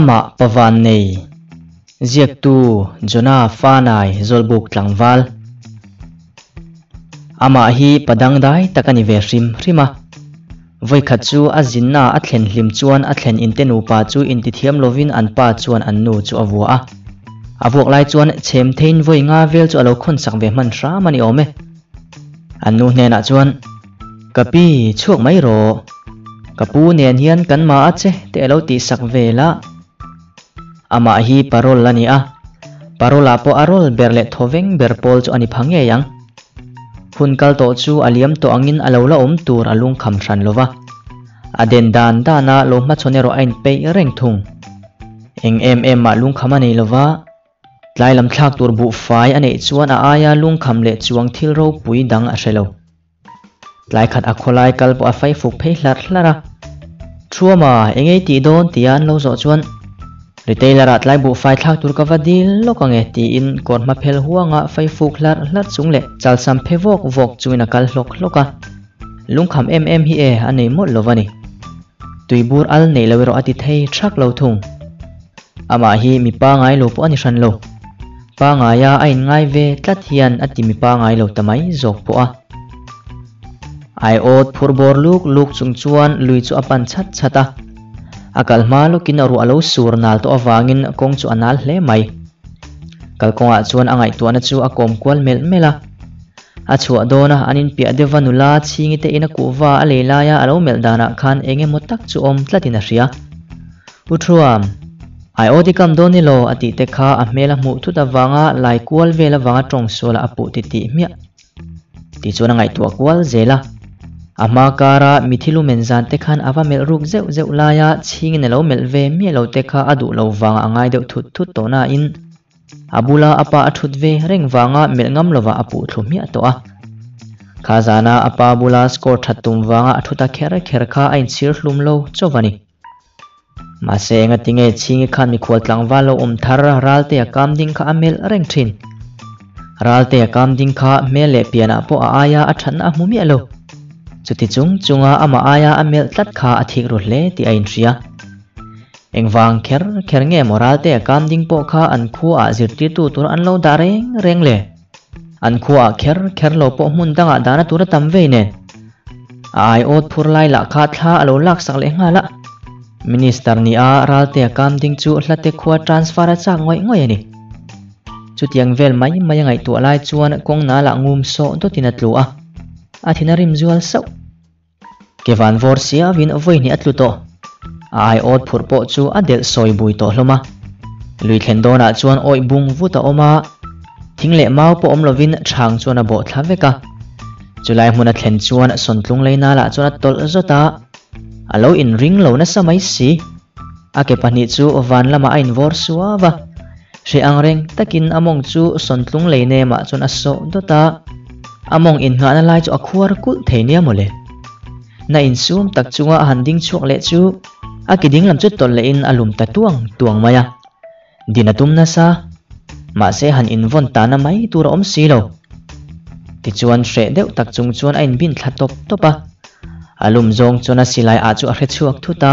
ama pavan nei ziak tu jona fanai zolbuk tlangwal ama hi padang dai takani ve rim rima voi khat chu a zinna a thlen hlim chuan a thlen in te nu pa chu in ti thiam lovin an pa chuan an nu chu awua a avok lai chuan chem thein voi nga vel chu alo khon sak ve man ra mani ome an nu hne na chuan kapi chuak mai ro kapu nen hian kan ma a che te alo ti sak ve la ama hi parol lani a parola po arol berle thoveng berpol chu ani phange yang hun kal to chu aliam to angin alo la om tur alung kham thran lova aden dan dana lo ma chonero ain pe reng thung eng em em ma lung khama nei lova tlai lam thlak tur bu fai ane chuan a aya lung kham le chuang thil ro pui dang a hrelo tlai khat a kholai kal po a fai fuk phei hlar hlara thuama engei ti don tian lo zo chuan retailer at lai bu fai thak tur ka vadil lokange ti in kon ma phel huanga fai fuk hlar hlar chungle chal sam phe vok vok chuina kal hlok hloka lungkham em em hi e anei mot lovani tuibur al nei lawero ati thei thak lo thung ama à hi, mi pa ngai lo po ani ran lo pa ngaya à, ain ngai ve tlat hian ati mi pa ngai lo tamai zok po a ai ot phurbor luk luk chung chuan, lui chu apan chat chata akal hma lukin aru alo sur nal to awangin kong chu anal hle mai. Kalkonga chuan angai tuana chu akom kwal mel mela. A chhuah dawna anin pia devanula chingi te ina kuwa a alo mel dana khan enge motak chu om tlatina a hria. Ai odi kam doni lo ati te kha a mela mu thu ta wanga lai kwal vela wanga tong sola apu ti ti mia ti chuan angai tua kwal zela. ama kara mithilu menzan te khan awa mel ruk zeu zeu laya chhing ne lo mel ve mi lo te kha adu lo wanga angai deuh thut thut to na in. Abula apa athut ve reng wanga mel ngam lova apu thlu mi to a khazana apa bula score thatum wanga athuta khera khera kha ain sir hlum lo chowani mase nga tinge chingi khan mi khwal tlangwa lo um thar ral te kam ding kha amel reng thin. Ral te kam ding kha mele piana po aya athan a mumi alo chuti chung chunga ama aya amel tlat kha athik ro hle ti ain ria. Engwang kher kher nge moral te kam ding po kha an khu a zir ti tu tur an lo da reng reng le. An khu a kher kher lo po mun danga dana tur tam ve ne. Ai ot phur lai la kha tha alo lak sak le nga la. Minister ni a ral te kam ding chu hlate khuwa transfer a cha ngoi ngoi ani chutiang vel mai mai ngai tu lai chuan kong na la ngum so do tinatlu a athinarim zual sau kevan vor sia vin avoi ni atluto ai ot phur po chu adel soi bui to hloma. Lui thlen dona ah chuan oi bung vuta oma. Thingle mau po om lovin thang chuan a bo thlaveka chulai hmuna thlen chuan sontlung leina la chuan tol zota ah. alo in ring lo na samai si. Ake pani chu van lama ain vor suawa she angreng takin among chu sontlung leine ma chuan aso dota among in nga na lai chu akhuar kul theinia mole na in sum tak chunga handing chuak le chu akiding lam chu tol le in alum ta tuang tuang maya dinatum na sa, ma se han in von ta na mai tur om si lo. Ti chuan hre deuh tak chung chuan in bin thla top topa alum zong chuna silai a chu a hre chuak thu ta.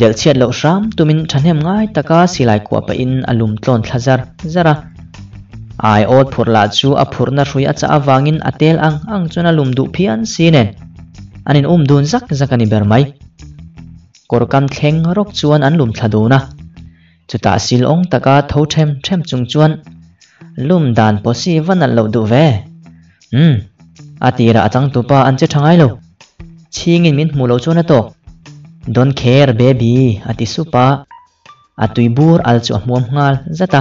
Del chiat lo ram tumin thanem ngai taka silai ko pa in alum tlon thlazar zara ai ot phur la chu a phur na hrui a cha awangin atel ang ang chuna lumdu phian sinen anin um dun zak zakani bermai korkam thleng rok chuan an lum thladuna chuta sil ong taka tho them them chung chuan. Lum dan posi van an lo du ve. Hm atira atang tupa an che thangai lo. Chingin min hmulo chuna to. Don care baby ati supa atui bur al chu hmuam ngal zata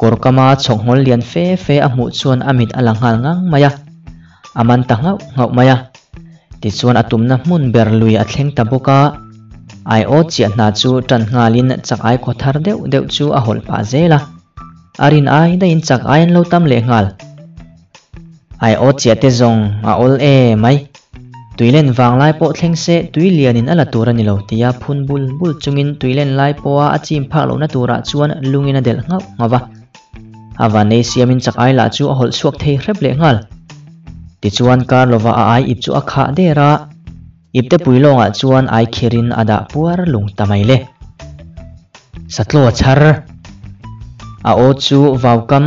korkama chonghol lian fe fe a hmuh chuan amit alang hal ngang maya aman ta ngau ngau maya ti chuan atumna hmun ber lui a thleng ta boka ai o chia na chu tan ngalin chak ai ko thar deuh deuh chu a hol pa zela arin ai da in chak ai lo tam le ngal. Ai o chia te zong a ol e mai. Tuilen wang lai po thleng se tui lianin ala tura ni lo tia phun bul bul chungin tuilen lai po a chim phak lo na tura chuan lungin a del ngau ngawa avane siamin chak ai la chu a hol suak thei hrep le ngal. Ti chuan kar lova a ai ip chu a kha de ra. Ip te pui chuan ai khirin ada puar lung tamai le satlo char a o chu vaukam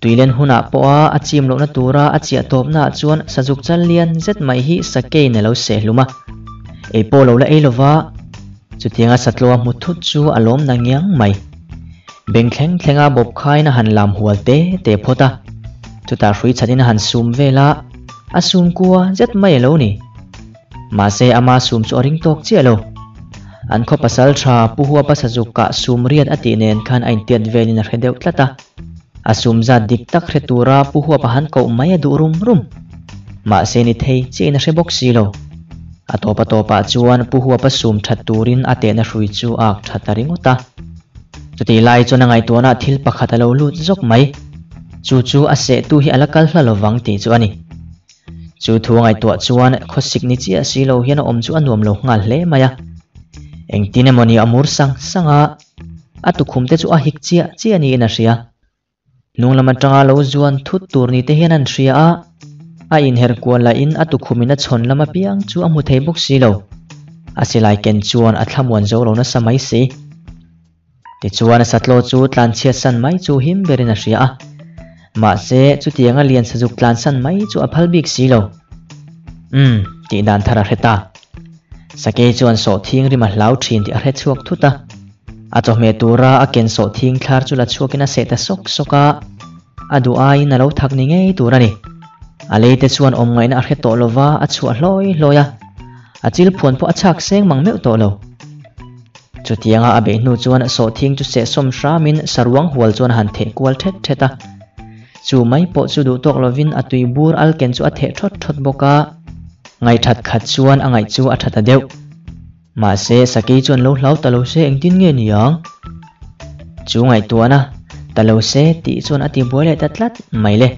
tuilen huna ah po a achim lo na tura achia top na ah chuan sajuk chal lian zet mai hi sakei ne lo se luma e polo la e lova. Chu tianga satlo mu thut chu alom nangyang mai mai beng thleng thlenga bob khai na han lam hual te te phota chu ta hrui chatin han sum về la, a sum kwa rất may lo nỉ, mà se ama sum chu ring tok chi lo an kho pasal tha pu huwa pa sajuk ka sum riat ati nen khan ain tiat velin redeu tlata asum za dik tak hretura pu huwa pa han ko mai du rum rum ma se ni thei chi na hrebok si lo atopa topa chuan pu huwa pa sum that turin ate na hrui chu ak thataring uta chuti lai chona ngai tua na thil pakhat lo lut zok mai. Chu chu a se tu hi alakal hla wang ti chu ani. Chu thu ngai anh chuan khosik ni chi a si lo hian om chu anuam lo ngal hle maya eng tin emoni amur sang sanga. Atu khumte chu a hik chia chi ani na ria nung lama tanga lo zuan thut tur ni te hian an ria a. A in her kual la in atu khumina chhon lama piang chu amu thei bok si lo. A silai ken chuan a thlamwan zo lo na samai si ti chuan satlo chu tlan chia san mai chu him berin a. Ria a ma se chu tianga lian sajuk tlan san mai chu a phal bik si lo um ti dan thara heta sake chuan so thing rima hlau thin ti a hre chuak thuta a chaw me tura a ken so thing thlar chula chuakin a se ta sok soka a. Du a in a lo thak ni ngei tura ni a leite chuan om ngai na a hre to lova a chhuah hloi hloya a. Chil phuan po a chak seng mang meu to lo chu tianga a be nu chuan so thing chu se som min sarwang hual chuan han the kwal thet theta. Chu mai po chu du tok lovin a tui bur al ken chu a the thot thot boka. Ngay thật khat chuan angai chu a thata a deuh ma se saki chuan lo hlau talo se eng tin nge niang. Chu ngai tuana talo se ti chuan ati boile tatlat mai le.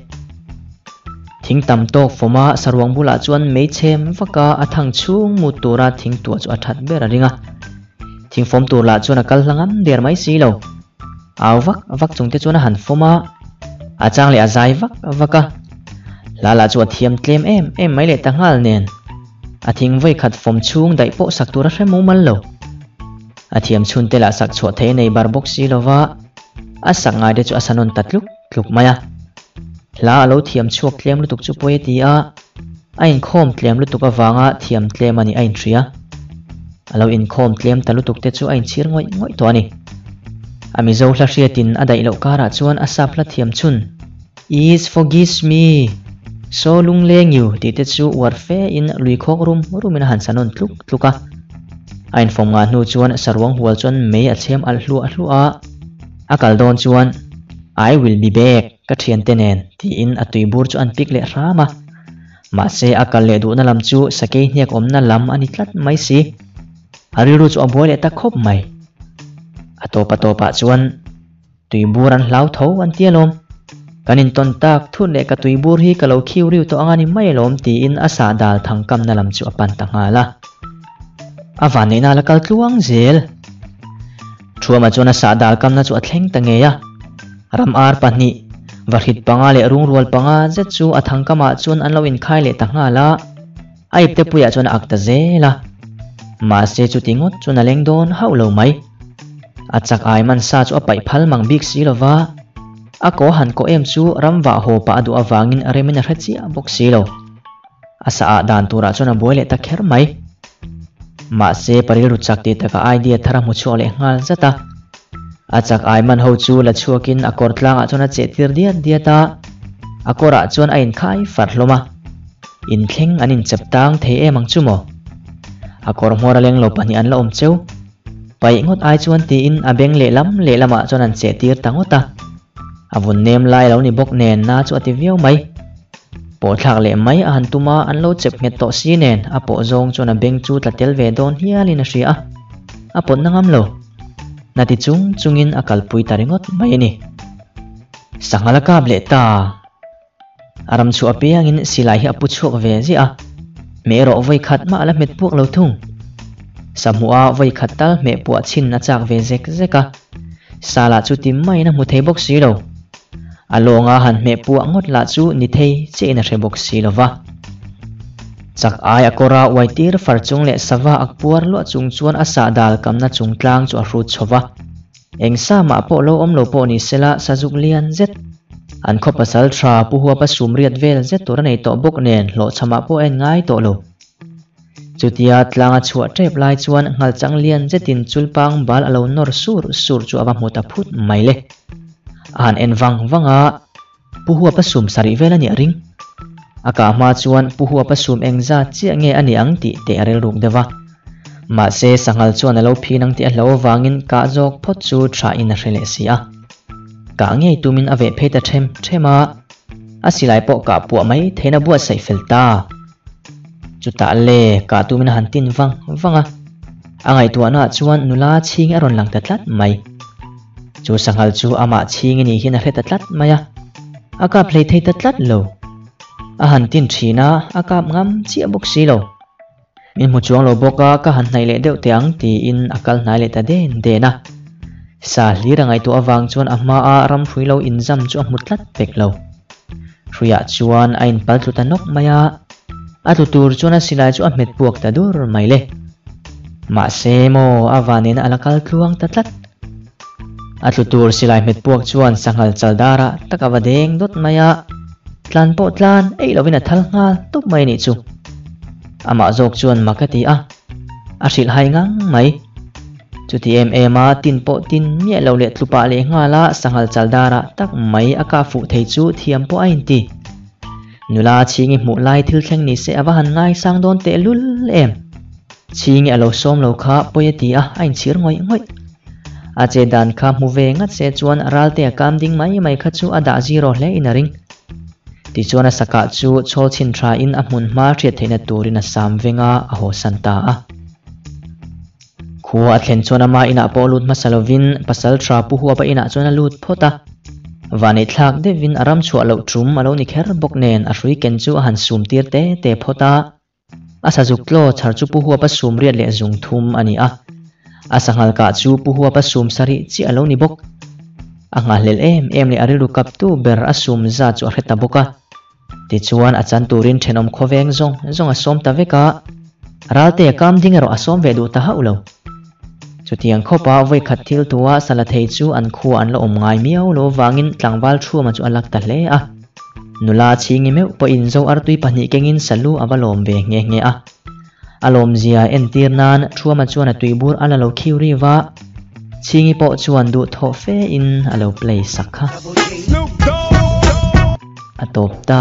Thing tam to foma sarwang bula chuan mei chem vaka a thang chung mu tura thing tu chu a that ber a ringa thing fom tur la chuan a kal hlangam der mai si lo aw vak vak chung te chuan a han foma a chang le a zai vak vaka la la chu thiam tlem em em mai le ta ngal nen a thing voi khat phong chung dai po sak tu hre mu mal lo a thiam chun te la sak chho the nei bar box si lova a sak ngai de chu asanon tatluk tluk maya la lo thiam chuak tlem lu tuk chu poe ti a a in khom tlem lu tuk awanga thiam tlem ani a in thria alo in khom tlem talu tuk te chu ain chir ngoi ngoi to ani ami zo hla hriatin a dai lo kara chuan a sap thiam chun. Is forgives me. So lung leng yu ti te chu war fe in lui khok rum rum in han sanon tluk tluka ain fom nga nu chuan sarwang hual chuan mei a chem al hlu a hlu a. Akal don chuan, i will be back, ka thian tenen ti in atui bur chu an pik le rama ma se akal le du na lam chu sakei hnek om na lam ani tlat mai si. Ariru chu aboi le ta khop mai atopa topa chuan tui bur an hlau tho an tialom kanin ton tak thu le ka tui bur hi kalo khiu riu to angani mai lom ti in asa dal thang kam na lam chu apan ta nga la awan ne na la kal tluang zel thuama chona sa dal kam na chu athleng ta nge ya ram ar pani varhit panga le rung rual panga je chu athang kama chun an lo in khai le ta nga la ai te puya chona akta zela ma se chu tingot chuna leng don hau lo mai achak à, ai man sa chu apai phal mang bik si lova ako han ko em chu ramwa ho pa adu awangin remin a hrechi a bok silo asa a dan tura chona boile ta kher mai ma se parilu chakti taka idea à thara mu chole ngal zata achak à, ai man ho chu la chuakin akor tlang a chona che tir dia dia ta. Akora chuan a in khai farhloma in thleng anin cheptang thei emang chumo akor hmora leng lo pani an la om cheu pai ngot ai chuan ti in beng le lam le lama chuan an che tir tangota avun nem lai lo ni bok nen na chu ati viau mai po thak le mai a han tuma an lo chep nge to si nen a po zong chuan a beng chu tla tel ve don hialin a hria a. A pon nangam lo na ti chung chungin a kalpui taringot mai ni sangala kab le ta aram chu apiang in silai hi apu chuak ve ji a mẹ rõ vây khát mà là mệt buộc lâu thùng. Samua vây khát ta, mẹ buộc xin nà chạc về dẹc dẹc à. Sa là chú tím mày nà mù thấy bốc xí đâu À lộ ngà hẳn mẹ buộc ngót là chú nì thấy chế nà thấy bốc xí lâu vã chắc ai à cô ra quay tìr phar chung lệ sà vã ạc buộc lọ chung chuan à sà đàl cầm nà chung tlang chú à rút cho vã Eng sa mà bộ lâu ôm lâu bộ nì xe lạ sa dục liền dẹt อันคบปัสลทราผู้หัวปัสสุมเรียดเวลเจตัวในตบกเนนโลชมาผู้เอ็นง่ายตัวโลจุดยาตลางชัวเทปลายชวนงัลจังเลียนเจตินจุลปังบาลอลนอรสูรสูรจวบามตะพุดไม่เละอันเอ็นวังวังอาผู้หัวปัสสุมสริเวลนี่ยริงอากามาชวนผู้หัวปัสสุมเองจัาเจียงเงอันยังติเตอเรลุกเดวะมาเซสังหัลชวนเลวพีนังติเลววางินกาจกพดจูทรายนเรเลเซีย cả ngay tu tumin ave pheta them thema asilai po ka pu mai thena bua sai felta chu ta. Le ka tumin han tin wang wanga angai tuana chuan nula ching aron lang tatlat mai chu sangal chu ama ching ni hin a hreta tlat maya aka play thei tatlat lo a han tin thina aka ngam chi abuk si lo min mu chuang lo boka ka han nai le deuh tiang ti in akal nai le ta den de na sa li rangai tu awang chuan amma a ram hrui lo in zam chu mutlat pek lo hruya chuan a in pal tu ta nok maya a tu tur chuan a silai chu a met puak ta dur mai le ma se mo awanin alakal tluang ta tlat a tu tur silai met puak chuan sangal takawa deng dot maya tlan po tlan ei lovin a thal ngal tup mai ni chu ama jok chuan makati a a hril hai ngang mai chuti em em a tin po tin mie lo le tlupa le nga la sangal chaldara tak mai aka fu thei chu thiam po ain ti nula chingi mu lai thil khen ni se awa han ngai sang don te lul em. Chingi alo som lo kha poyeti a ain chir ngoi ngoi a che dan kha mu ve nga che chuan ral te kam ding mai mai kha chu ada zero hle in a ring. Ti chuan a saka chu chol chin tha in a hmun hma hriat theina turin a sam venga a ho santa a khua a thlen chuan ama ina polut masalovin pasal tha pu huwa pa ina chuan lut phota vani thlak devin aram chhuah lo trum alo ni kher bok nen, a hrui ken chu han sum tir te te phota asa juk lo char chu pu huwa pa sum riat le zung thum ani a. Asa ngal ka chu pu huwa pa sum sari chi alo ni bok. A nga hlel em em le arilu kap tu ber asum za chu a hreta boka ti chuan a chan turin thenom khoveng zong zong a som ta veka. Ralte kam dingero asom ve du ta ha ulo chutiang khopa voi khat thil tuwa sala thei chu an khu an lo om ngai miau lo wangin tlangwal thu ma chu alak ta hle a. Nula chingi meu po in zo ar tui pani kengin salu abalom ve nge nge a. Alom zia en tir nan thua ma chuan a tui bur ala lo khiuri wa chingi po chuan du tho fe in alo play sakha atop ta